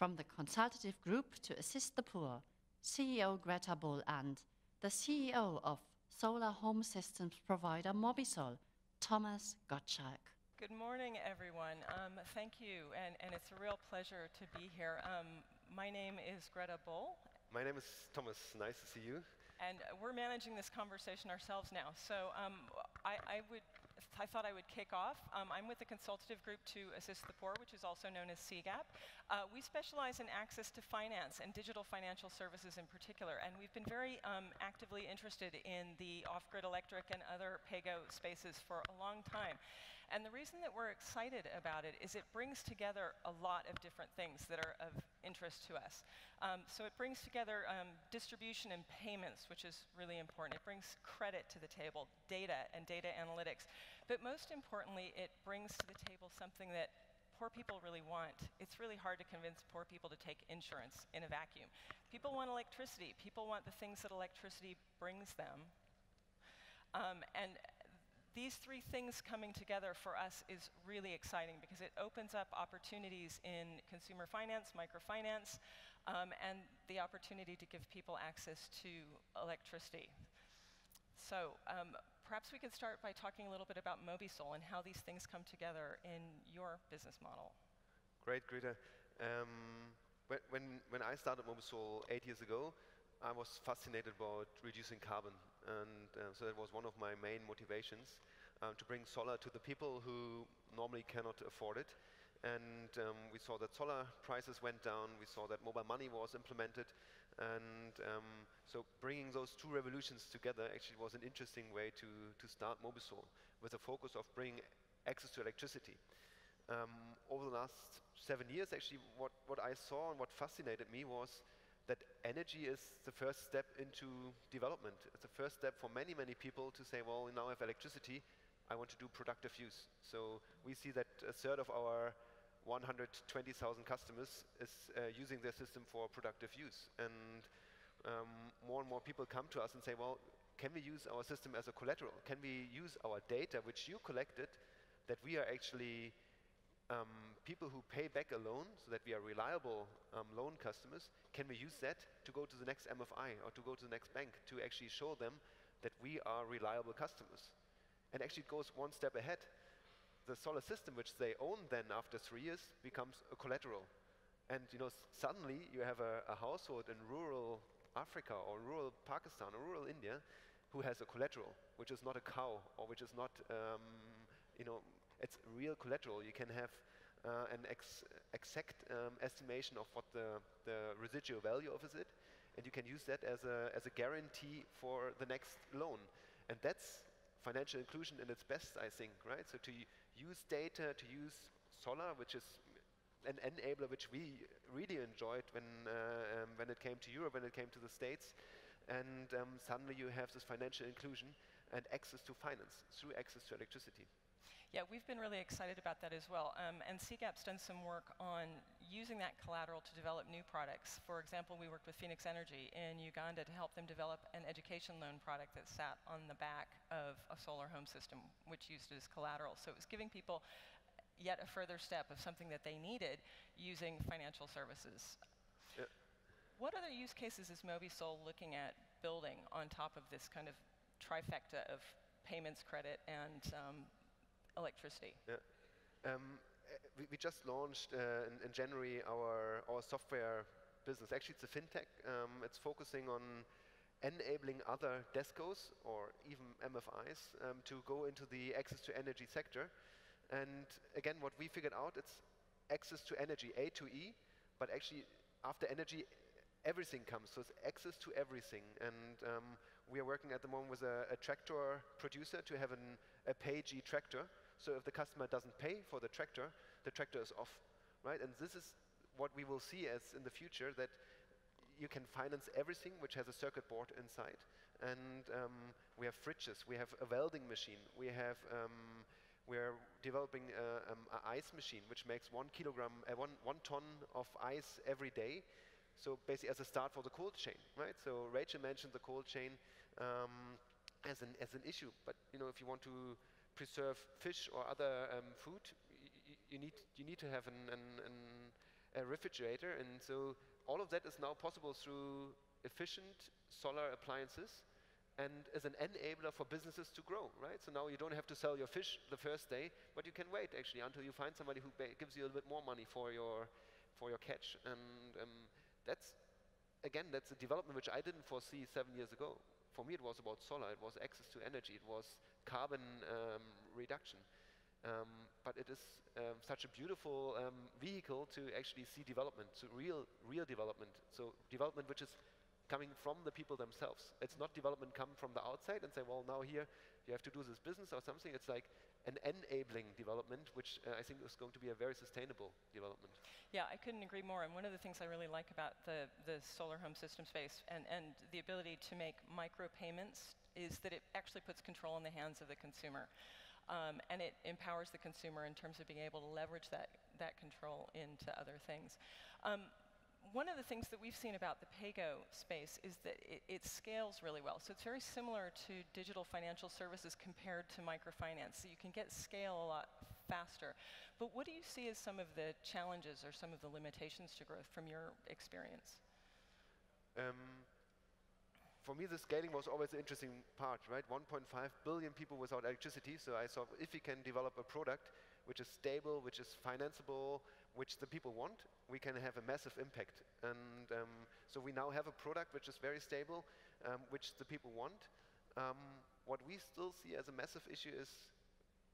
from the consultative group to assist the poor, CEO Greta Bull and the CEO of solar home systems provider Mobisol, Thomas Gottschalk. Good morning, everyone. Um, thank you, and, and, it's a real pleasure to be here. Um, my name is Greta Bull. My name is Thomas. Nice to see you. And we're managing this conversation ourselves now. So um, I, I, would, I thought I would kick off. Um, I'm with the consultative group to assist the poor, which is also known as CGAP. Uh, we specialize in access to finance and digital financial services in particular. And we've been very um, actively interested in the off-grid electric and other PAYGO spaces for a long time. And the reason that we're excited about it is it brings together a lot of different things that are of interest to us. Um, so it brings together um, distribution and payments, which is really important. It brings credit to the table, data and data analytics. But most importantly, it brings to the table something that poor people really want. It's really hard to convince poor people to take insurance in a vacuum. People want electricity. People want the things that electricity brings them. Um, and these three things coming together for us is really exciting because it opens up opportunities in consumer finance, microfinance, um, and the opportunity to give people access to electricity. So um, perhaps we could start by talking a little bit about Mobisol and how these things come together in your business model. Great, Greta. Um, when, when I started Mobisol eight years ago, I was fascinated about reducing carbon, and uh, so that was one of my main motivations um, to bring solar to the people who normally cannot afford it. And um, we saw that solar prices went down. We saw that mobile money was implemented, and um, so bringing those two revolutions together actually was an interesting way to to start Mobisol with a focus of bringing access to electricity. Um, over the last seven years, actually, what what I saw and what fascinated me was that energy is the first step into development. It's the first step for many, many people to say, well, now I have electricity, I want to do productive use. So we see that a third of our 120,000 customers is uh, using their system for productive use. And um, more and more people come to us and say, well, can we use our system as a collateral? Can we use our data, which you collected, that we are actually um, people who pay back a loan so that we are reliable um, loan customers, can we use that to go to the next MFI or to go to the next bank to actually show them that we are reliable customers? And actually it goes one step ahead. The solar system, which they own then after three years, becomes a collateral. And you know, suddenly you have a, a household in rural Africa or rural Pakistan or rural India who has a collateral, which is not a cow or which is not um, you know, it's real collateral. You can have uh, an ex exact um, estimation of what the, the residual value of is it, and you can use that as a, as a guarantee for the next loan. And that's financial inclusion in its best, I think, right? So to use data, to use solar, which is an enabler which we really enjoyed when, uh, um, when it came to Europe, when it came to the States, and um, suddenly you have this financial inclusion and access to finance through access to electricity. Yeah, we've been really excited about that as well. Um, and CGAP's done some work on using that collateral to develop new products. For example, we worked with Fenix Energy in Uganda to help them develop an education loan product that sat on the back of a solar home system, which used it as collateral. So it was giving people yet a further step of something that they needed using financial services. Yeah. What other use cases is Mobisol looking at building on top of this kind of trifecta of payments, credit, and um, electricity? Yeah. Um, we, we, just launched uh, in, in, January our, our software business. Actually, it's a fintech. Um, it's focusing on enabling other DESCOs or even MFIs um, to go into the access to energy sector. And again, what we figured out, it's access to energy, A to E, but actually after energy, everything comes. So it's access to everything. And um, we are working at the moment with a, a tractor producer to have an, a pay-G tractor. So if the customer doesn't pay for the tractor, the tractor is off, right? And this is what we will see as in the future that you can finance everything which has a circuit board inside. And um, we have fridges, we have a welding machine, we have um, we're developing a, um, a, ice machine which makes one kilogram, uh, one, one ton of ice every day. So basically as a start for the cold chain, right? So Rachel mentioned the cold chain um, as, an, as an issue, but you know, if you want to preserve fish or other um, food, you need, you need to have an, an, an a refrigerator. And so all of that is now possible through efficient solar appliances and is an enabler for businesses to grow, right? So now you don't have to sell your fish the first day, but you can wait actually until you find somebody who gives you a little bit more money for your for your catch, and um, that's again that's a development which I didn't foresee seven years ago. For me, it was about solar, it was access to energy, it was carbon um, reduction. Um, but it is um, such a beautiful um, vehicle to actually see development, so real, real development. So development which is coming from the people themselves. It's not development come from the outside and say, well, now here you have to do this business or something. It's like an enabling development, which uh, I think is going to be a very sustainable development. Yeah, I couldn't agree more. And one of the things I really like about the, the solar home system space and, and the ability to make micropayments is that it actually puts control in the hands of the consumer. Um, and it empowers the consumer in terms of being able to leverage that, that control into other things. Um, one of the things that we've seen about the PAYGO space is that it, it, scales really well. So it's very similar to digital financial services compared to microfinance. So you can get scale a lot faster. But what do you see as some of the challenges or some of the limitations to growth from your experience? Um, for me, the scaling was always the interesting part, right? 1.5 billion people without electricity. So I thought if we can develop a product which is stable, which is financeable, which the people want, we can have a massive impact. And um, so we now have a product which is very stable, um, which the people want. Um, what we still see as a massive issue is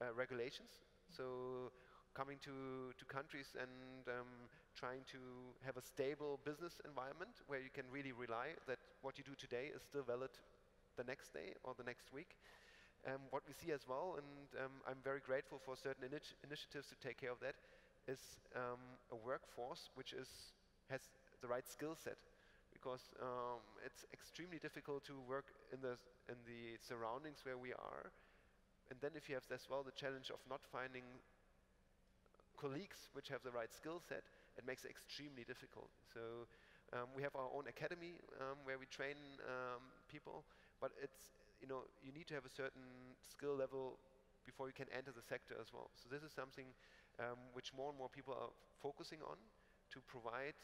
uh, regulations. So coming to, to countries and um, trying to have a stable business environment where you can really rely that what you do today is still valid the next day or the next week. Um, what we see as well, and um, I'm very grateful for certain initi initiatives to take care of that, is um, a workforce which is, has the right skill set. Because um, it's extremely difficult to work in the, in the surroundings where we are. And then if you have as well the challenge of not finding colleagues which have the right skill set, it makes it extremely difficult. So um, we have our own academy um, where we train um, people, but it's, you know, you need to have a certain skill level before you can enter the sector as well. So this is something um, which more and more people are focusing on to provide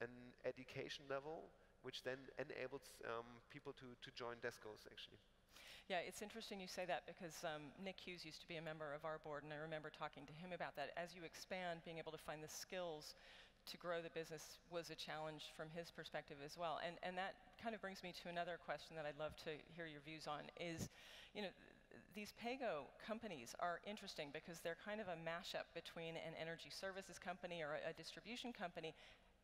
an education level which then enables um, people to, to join Descos actually. Yeah, it's interesting you say that because um, Nick Hughes used to be a member of our board, and I remember talking to him about that. As you expand, being able to find the skills to grow the business was a challenge from his perspective as well. And, and that kind of brings me to another question that I'd love to hear your views on is, you know, these PAYGO companies are interesting because they're kind of a mashup between an energy services company or a, a distribution company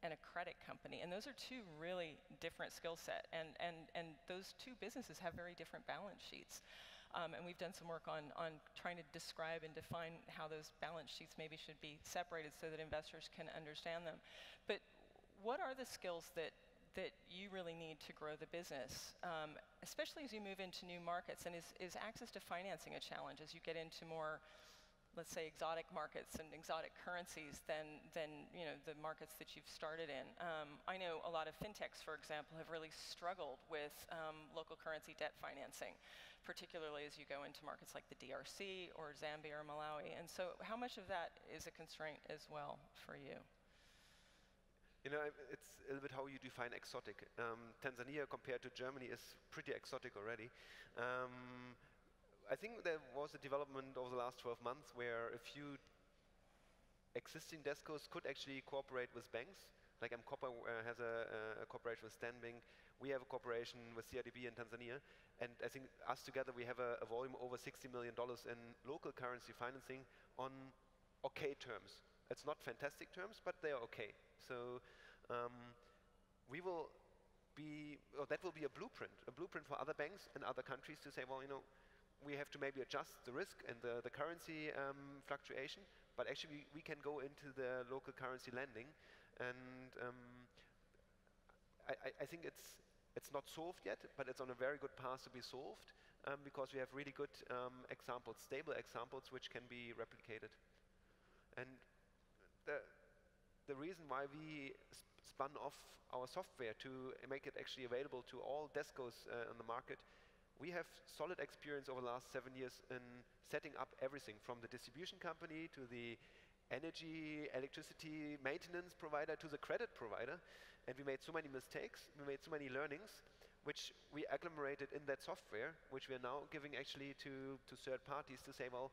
and a credit company. And those are two really different skill set. And, and, and those two businesses have very different balance sheets. Um, and we've done some work on, on trying to describe and define how those balance sheets maybe should be separated so that investors can understand them. But what are the skills that that you really need to grow the business, um, especially as you move into new markets? And is, is access to financing a challenge as you get into more, let's say, exotic markets and exotic currencies than, than you know, the markets that you've started in? Um, I know a lot of fintechs, for example, have really struggled with um, local currency debt financing, particularly as you go into markets like the DRC or Zambia or Malawi. And so how much of that is a constraint as well for you? You know, it's a little bit how you define exotic. Um, Tanzania compared to Germany is pretty exotic already. Um, I think there was a development over the last 12 months where a few existing descos could actually cooperate with banks. Like M-KOPA uh, has a, a, cooperation with Stanbic. We have a cooperation with CRDB in Tanzania. And I think us together, we have a, a volume over $60 million in local currency financing on okay terms. It's not fantastic terms, but they are okay. So um, we will be, or that will be a blueprint, a blueprint for other banks and other countries to say, well, you know, we have to maybe adjust the risk and the, the currency um, fluctuation, but actually we, we, can go into the local currency lending. And um, I, I, think it's, it's not solved yet, but it's on a very good path to be solved um, because we have really good um, examples, stable examples, which can be replicated. And the, the reason why we spun off our software to make it actually available to all Descos uh, on the market, we have solid experience over the last seven years in setting up everything from the distribution company to the energy, electricity maintenance provider to the credit provider. And we made so many mistakes, we made so many learnings, which we agglomerated in that software, which we are now giving actually to, to third parties to say, well,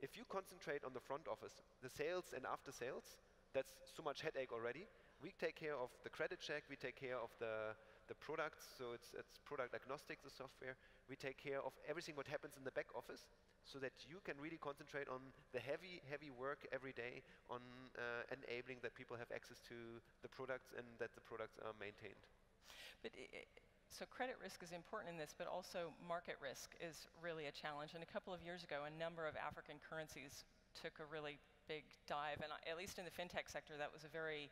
if you concentrate on the front office, the sales and after sales, that's so much headache already. We take care of the credit check, we take care of the, the products, so it's, it's product agnostic, the software. We take care of everything what happens in the back office so that you can really concentrate on the heavy, heavy work every day on uh, enabling that people have access to the products and that the products are maintained. But so credit risk is important in this, but also market risk is really a challenge. And a couple of years ago, a number of African currencies took a really big dive, and at least in the fintech sector, that was a very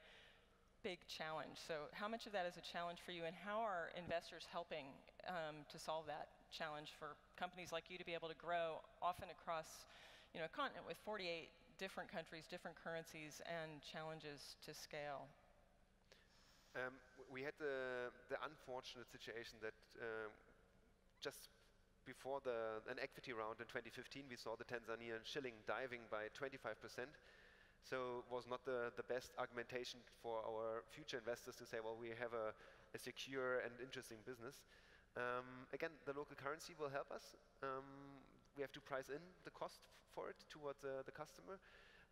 big challenge. So how much of that is a challenge for you, and how are investors helping um, to solve that challenge for companies like you to be able to grow often across you know, a continent with 48 different countries, different currencies, and challenges to scale? Um, we had the, the unfortunate situation that uh, just before the, an equity round in 2015, we saw the Tanzanian shilling diving by 25 percent. So it was not the, the best argumentation for our future investors to say, well, we have a, a secure and interesting business. Um, again, the local currency will help us. Um, we have to price in the cost for it towards uh, the customer.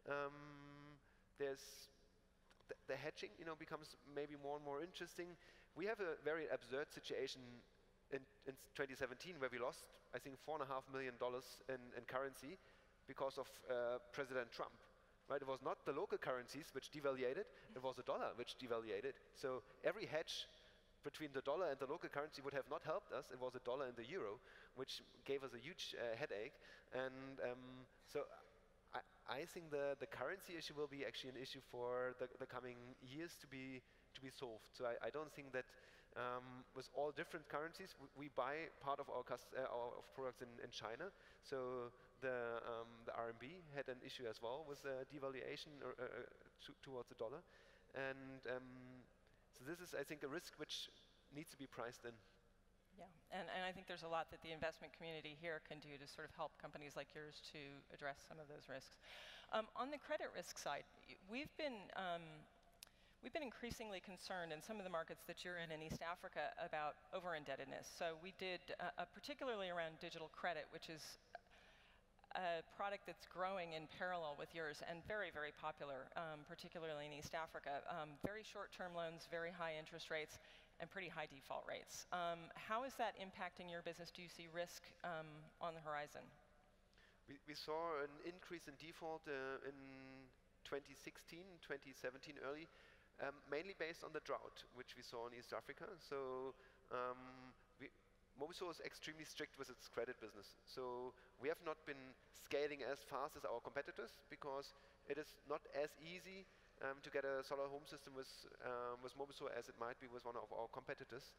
Um, there's th the hedging, you know, becomes maybe more and more interesting. We have a very absurd situation in, in 2017 where we lost, I think, four and a half million dollars in, in currency because of uh, President Trump. Right? It was not the local currencies which devaluated, it was the dollar which devaluated. So every hedge between the dollar and the local currency would have not helped us. It was the dollar and the euro, which gave us a huge uh, headache. And um, so I, I, think the, the currency issue will be actually an issue for the, the coming years to be, to be solved. So I, I don't think that um, with all different currencies, we, we buy part of our, uh, our products in, in China. So the, um, the RMB had an issue as well with the devaluation or, uh, uh, to, towards the dollar. And um, so this is, I think, a risk which needs to be priced in. Yeah, and, and I think there's a lot that the investment community here can do to sort of help companies like yours to address some of those risks. Um, on the credit risk side, we've been um, we've been increasingly concerned in some of the markets that you're in in East Africa about over-indebtedness. So we did, uh, uh, particularly around digital credit, which is a product that's growing in parallel with yours and very, very popular, um, particularly in East Africa. Um, very short-term loans, very high interest rates, and pretty high default rates. Um, how is that impacting your business? Do you see risk um, on the horizon? We, we, saw an increase in default uh, in 2016, 2017 early, um, mainly based on the drought, which we saw in East Africa. So um, is extremely strict with its credit business. So we have not been scaling as fast as our competitors because it is not as easy um, to get a solar home system with, um, with as it might be with one of our competitors.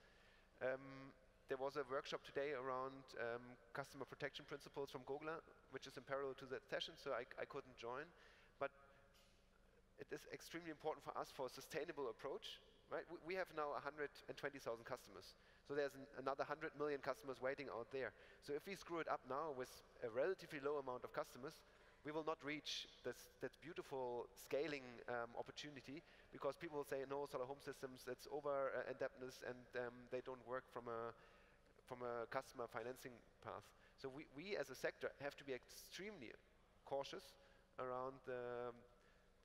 Um, there was a workshop today around um, customer protection principles from Gogla, which is in parallel to that session, so I, I couldn't join. But it is extremely important for us for a sustainable approach. Right? We, have now 120,000 customers. So there's an, another 100 million customers waiting out there. So if we screw it up now with a relatively low amount of customers, we will not reach this, that beautiful scaling um, opportunity because people will say, no, solar home systems, it's over uh, indebtedness and um, they don't work from a, from a customer financing path. So we, we as a sector have to be extremely cautious around the,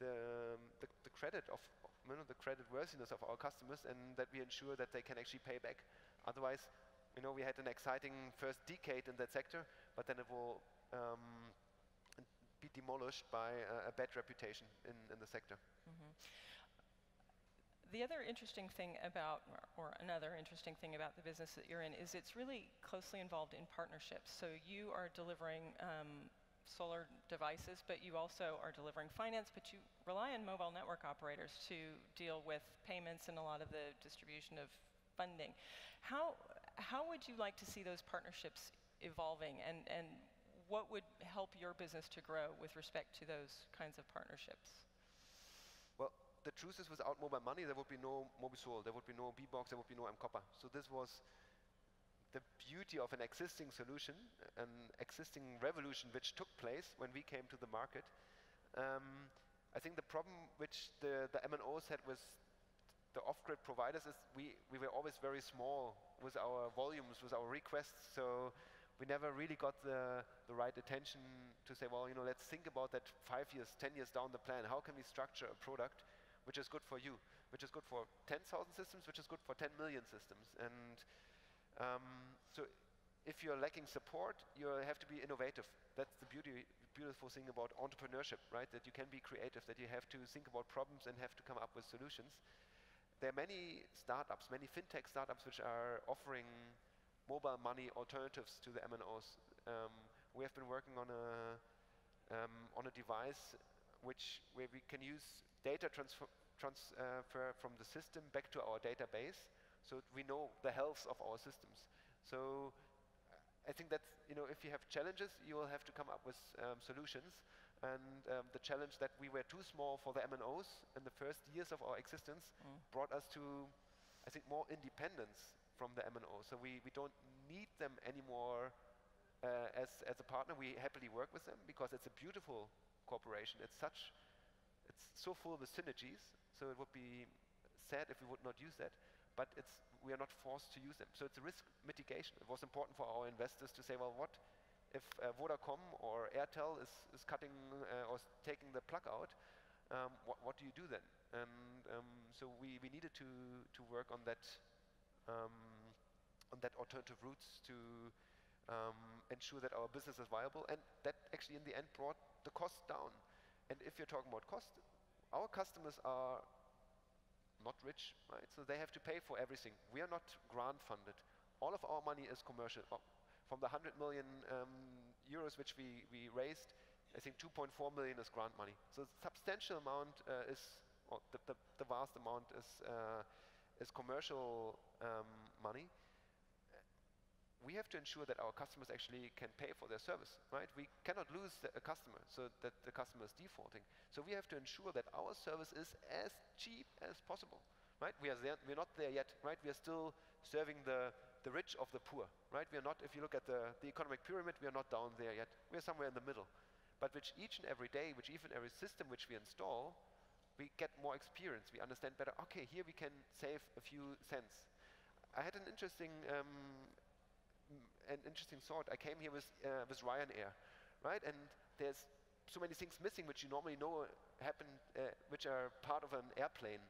the, the, the credit of, you know, the credit worthiness of our customers and that we ensure that they can actually pay back Otherwise, you know, we had an exciting first decade in that sector, but then it will um, be demolished by a, a bad reputation in, in the sector. Mm -hmm. The other interesting thing about, or, or, another interesting thing about the business that you're in is it's really closely involved in partnerships. So you are delivering um, solar devices, but you also are delivering finance, but you rely on mobile network operators to deal with payments and a lot of the distribution of funding. How, how would you like to see those partnerships evolving and, and what would help your business to grow with respect to those kinds of partnerships? Well, the truth is without mobile money, there would be no Mobisol, there would be no BBOXX, there would be no M-KOPA. So this was beauty of an existing solution, an existing revolution which took place when we came to the market. Um, I think the problem which the, the MNOs had with the off-grid providers is we, we were always very small with our volumes, with our requests, so we never really got the, the right attention to say, well, you know, let's think about that five years, 10 years down the plan. How can we structure a product which is good for you, which is good for 10,000 systems, which is good for 10 million systems? And um, so if you're lacking support, you have to be innovative. That's the beauty, beautiful thing about entrepreneurship, right? That you can be creative, that you have to think about problems and have to come up with solutions. There are many startups, many fintech startups which are offering mobile money alternatives to the MNOs. Um, we have been working on a um, on a device which where we can use data transfer, transfer from the system back to our database, so we know the health of our systems. So I think that you know if you have challenges, you will have to come up with um, solutions. And um, the challenge that we were too small for the MNOs in the first years of our existence mm. brought us to, I think, more independence from the MNO. So we, we don't need them anymore uh, as, as a partner. We happily work with them because it's a beautiful cooperation. It's such, it's so full of synergies. So it would be sad if we would not use that. But it's, we are not forced to use them. So it's a risk mitigation. It was important for our investors to say, well, what if uh, Vodacom or Airtel is, is cutting uh, or taking the plug out? Um, what, what do you do then? And um, so we, we needed to, to work on that um, on that alternative routes to um, ensure that our business is viable. And that actually in the end brought the cost down. And if you're talking about cost, our customers are not rich, right? So they have to pay for everything. We are not grant funded. All of our money is commercial. Uh, from the 100 million um, euros which we, we raised, I think 2.4 million is grant money. So a substantial amount uh, is, the, the, the, vast amount is uh, is commercial um, money, we have to ensure that our customers actually can pay for their service, right? We cannot lose a customer so that the customer is defaulting. So we have to ensure that our service is as cheap as possible, right? We are there, we're not there yet, right? We are still serving the, the rich of the poor, right? We are not, if you look at the, the economic pyramid, we are not down there yet. We are somewhere in the middle. But which each and every day, which even every system which we install, we get more experience. We understand better, okay, here we can save a few cents. I had an interesting, um, an interesting thought. I came here with, uh, with Ryanair, right? And there's so many things missing which you normally know happen, uh, which are part of an airplane,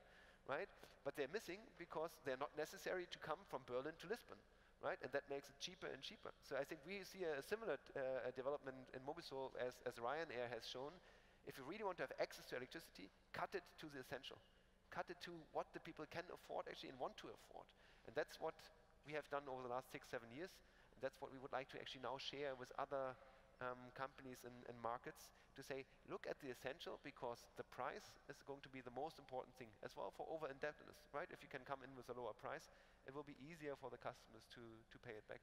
right? But they're missing because they're not necessary to come from Berlin to Lisbon, right? And that makes it cheaper and cheaper. So I think we see a, similar uh, development in Mobisol as, as Ryanair has shown, if you really want to have access to electricity, cut it to the essential. Cut it to what the people can afford actually and want to afford. And that's what we have done over the last six, seven years. That's what we would like to actually now share with other um, companies and, and, markets to say, look at the essential because the price is going to be the most important thing as well for over indebtedness, right? If you can come in with a lower price, it will be easier for the customers to, to pay it back.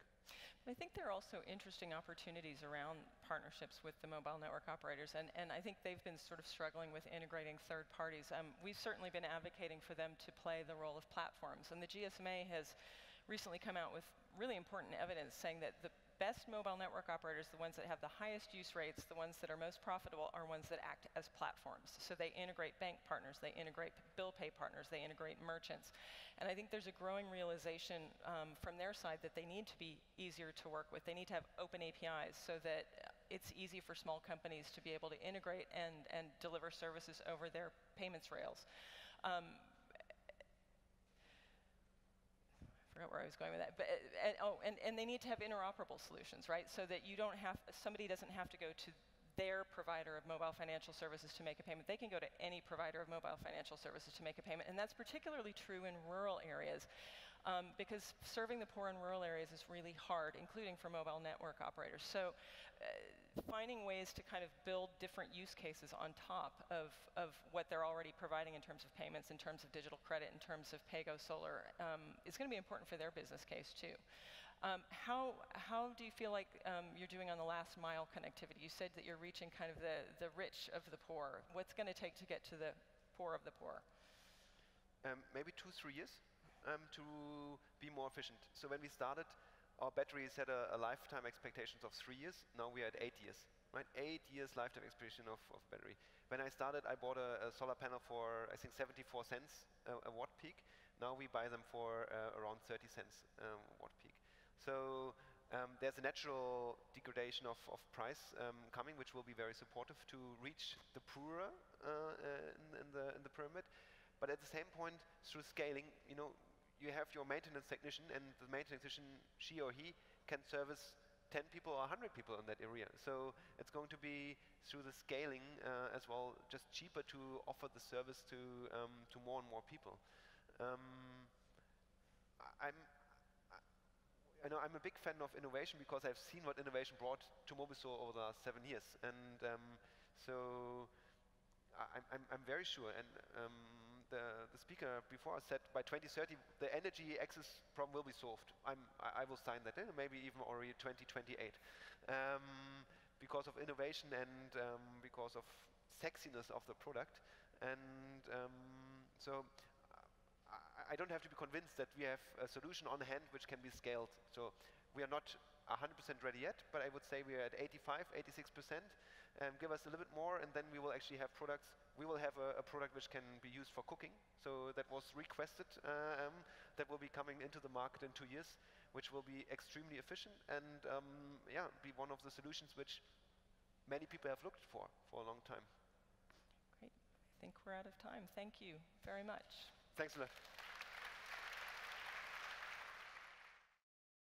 I think there are also interesting opportunities around partnerships with the mobile network operators, and, and I think they've been sort of struggling with integrating third parties. Um, we've certainly been advocating for them to play the role of platforms, and the GSMA has recently come out with really important evidence saying that the best mobile network operators, the ones that have the highest use rates, the ones that are most profitable, are ones that act as platforms. So they integrate bank partners, they integrate bill pay partners, they integrate merchants. And I think there's a growing realization um, from their side that they need to be easier to work with. They need to have open APIs so that it's easy for small companies to be able to integrate and, and deliver services over their payments rails. Um, forgot where I was going with that. But and, oh, and, and they need to have interoperable solutions, right? So that you don't have somebody doesn't have to go to their provider of mobile financial services to make a payment. They can go to any provider of mobile financial services to make a payment, and that's particularly true in rural areas. Um, because serving the poor in rural areas is really hard, including for mobile network operators. So uh, finding ways to kind of build different use cases on top of, of what they're already providing in terms of payments, in terms of digital credit, in terms of Paygo Solar, um, is going to be important for their business case too. Um, how, how do you feel like um, you're doing on the last mile connectivity? You said that you're reaching kind of the, the rich of the poor. What's going to take to get to the poor of the poor? Um, maybe two, three years um, to be more efficient. So when we started, our batteries had a, a, lifetime expectations of three years. Now we are at eight years, right? Eight years lifetime expectation of, of battery. When I started, I bought a, a solar panel for, I think, 74 cents a, a watt peak. Now we buy them for uh, around 30 cents um, watt peak. So um, there's a natural degradation of, of price um, coming, which will be very supportive to reach the poorer uh, uh in, in, the, in the pyramid. But at the same point, through scaling, you know, you have your maintenance technician, and the maintenance technician, she or he, can service 10 people or 100 people in that area. So it's going to be through the scaling uh, as well, just cheaper to offer the service to um, to more and more people. Um, I'm I know I'm a big fan of innovation because I've seen what innovation brought to Mobisol over the last seven years, and um, so I, I'm, I'm very sure. And um, the, the speaker before said by 2030 the energy access problem will be solved. I'm, I, I will sign that in, maybe even already 2028. Um, because of innovation and um, because of sexiness of the product. And um, so I, I don't have to be convinced that we have a solution on hand which can be scaled. So we are not 100% ready yet, but I would say we are at 85, 86%. Um, give us a little bit more, and then we will actually have products. We will have a, a product which can be used for cooking. So that was requested. Uh, um, that will be coming into the market in two years, which will be extremely efficient and um, yeah, be one of the solutions which many people have looked for for a long time. Great. I think we're out of time. Thank you very much. Thanks a lot.